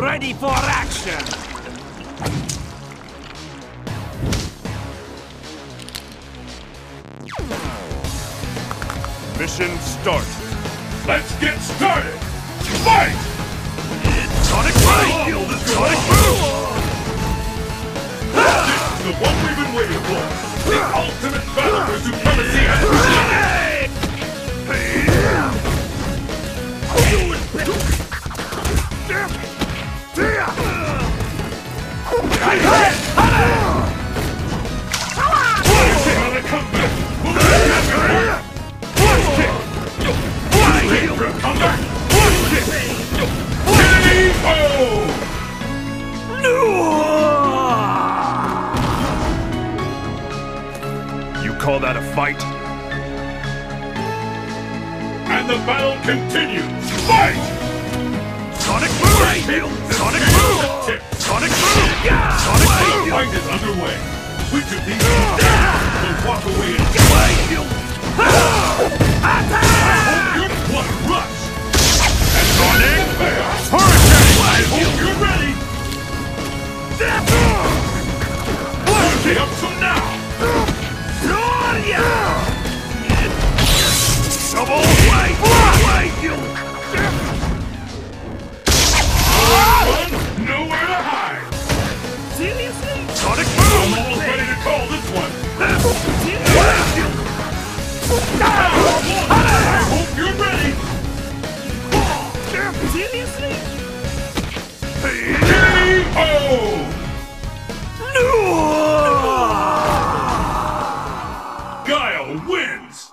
Ready for action! Mission start. Let's get started! Fight! Sonic Fight! Sonic Boom! This is the one we've been waiting for! The ultimate battle for supremacy Finishing on a comeback! Will they get her? One kick! Ready for a Fight is underway. We should be so ah! walk away and play you. Ah! Attack! Hold your blood rush. And on in. Hurricane! I hope you're ready. Push up some now. Gloria! Double white! White you! Guile wins!